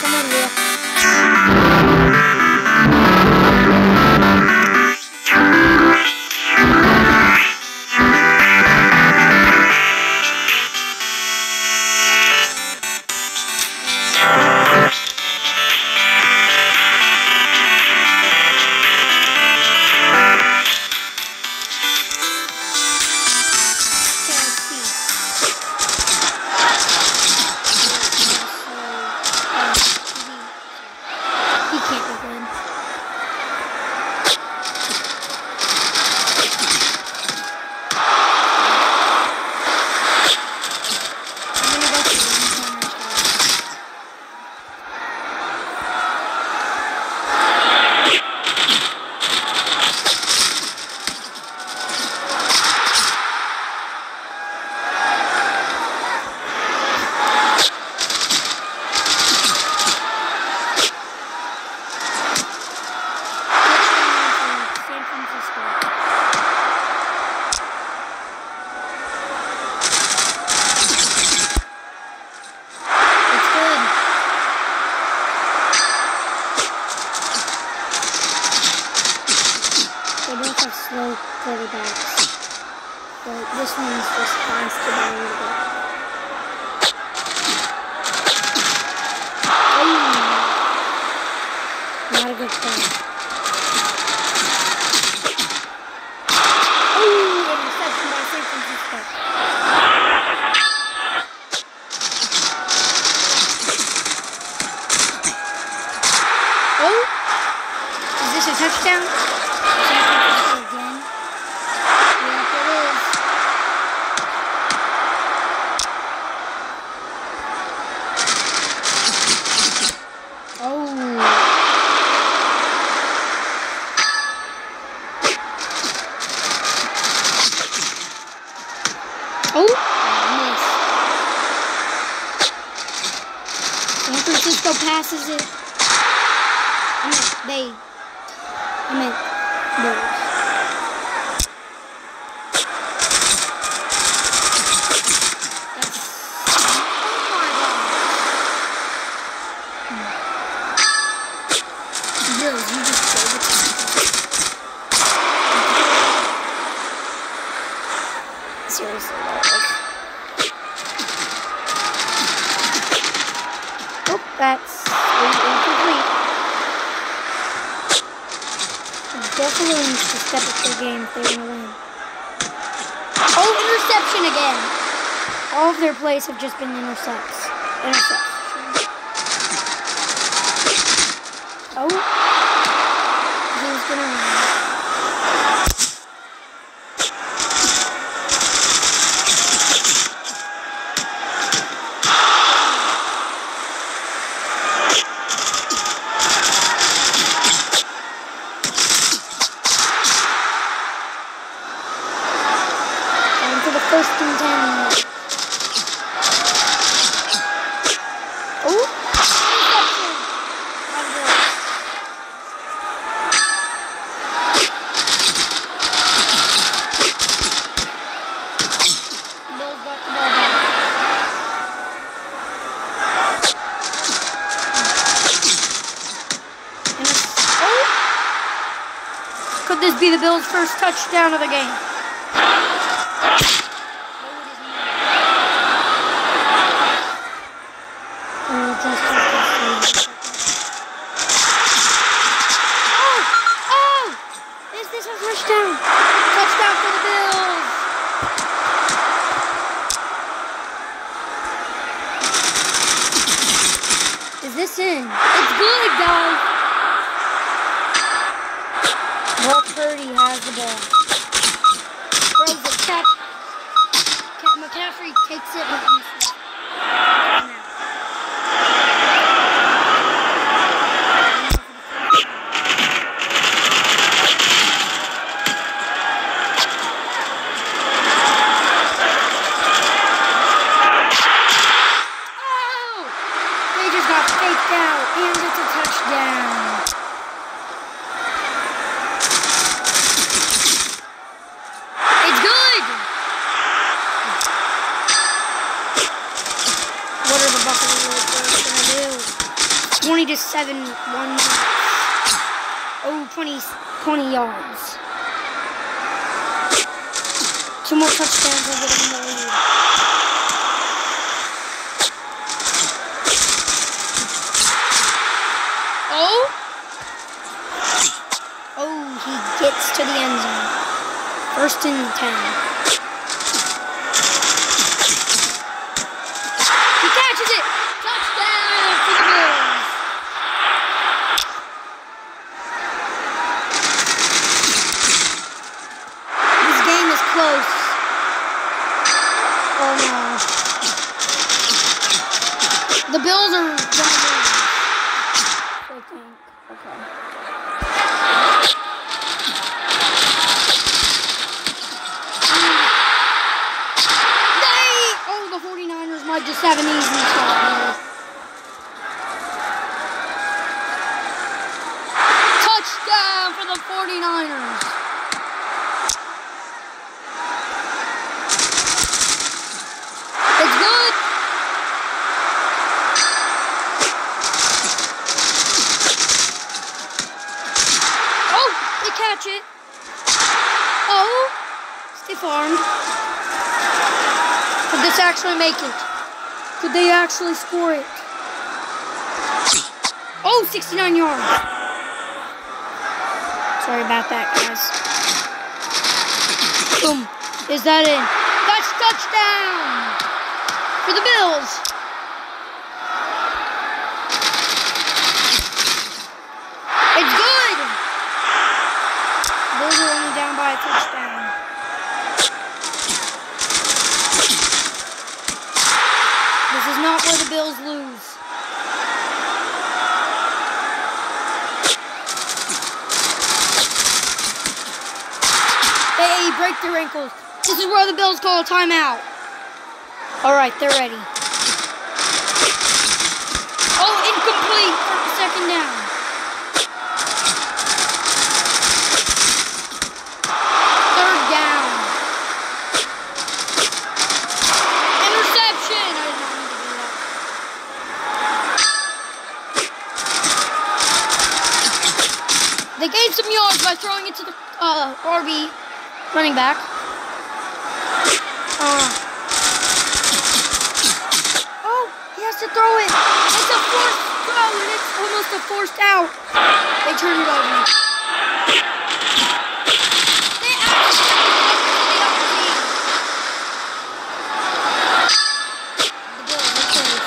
someone will. Quarterbacks. But this one's just fast to a little bit. Not a good thing. Ooh, interception by San. Oh, touchdown? San Francisco again. Yep, it is. Oh. Oh. San Francisco passes it. I meant they. I meant Bills. That's. Oh my god. Bills, you just gave it to me. Seriously, though, like. Oh, that's incomplete. Buffalo needs to step up their game if they want to win. Oh, interception again! All of their plays have just been intercepts. Intercepts. Oh. Who's gonna win? Time for the first and ten. Oh! Interception! By the Bills. Bills got the ball back. And it's- oh! Could this be the Bills' first touchdown of the game? Oh. Oh! Oh! Is this a? Touchdown for the Bills! Is this in? It's good, guys! Brock Purdy has the ball. Throws it, catch. Ca- McCaffrey takes it, but misses. Now. Oh! They just got faked out, and it's a touchdown. It's good! What are the Buffalo Bills gonna do? 20 to 7, one. Oh, 20, 20 yards. Two more touchdowns will get them the lead. Oh! Oh, he gets to the end zone. First and 10. He catches it! Touchdown for the Bills! This game is close. Oh no. The Bills are gonna lose. I think. Okay. They, oh, the 49ers might just have an easy shot here. Touchdown for the 49ers. It's good. Oh, they catch it. Oh, stiff armed. Could this actually make it? Could they actually score it? Oh, 69 yards. Sorry about that, guys. Boom. Is that in? That's touchdown for the Bills. It's good. Bills are only down by a touchdown. This is not where the Bills lose. They break their ankles. This is where the Bills call a timeout. All right, they're ready. Oh, incomplete for second down. Third down. Interception. They gained some yards by throwing it to the uh, RB running back. Uh. Oh, he has to throw it. It's a forced throw, and it's almost a forced out. They turn it over. They actually the other team. The Bills are close.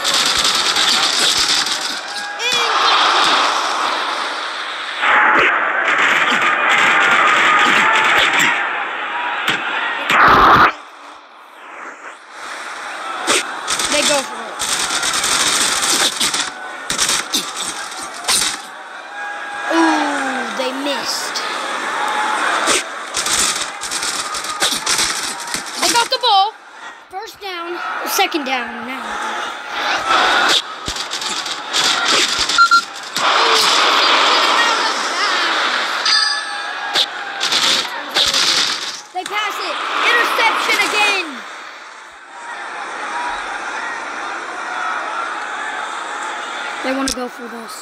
Incomplete. They go for it. Ooh, they missed. They got the ball. First down, second down now. They pass it. Interception again. They want to go for this.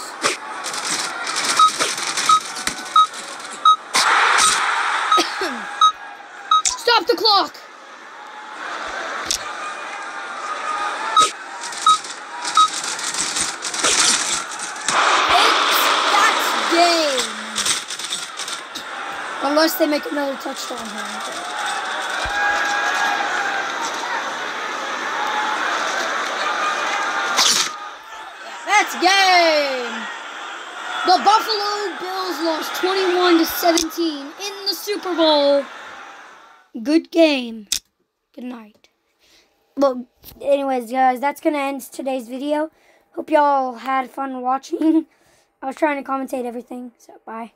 Stop the clock! It's, that's game. Unless they make another touchdown here. That's game. The Buffalo Bills lost 21 to 17 in the Super Bowl. Good game. Good night. Well, anyways, guys, that's going to end today's video. Hope y'all had fun watching. I was trying to commentate everything, so bye.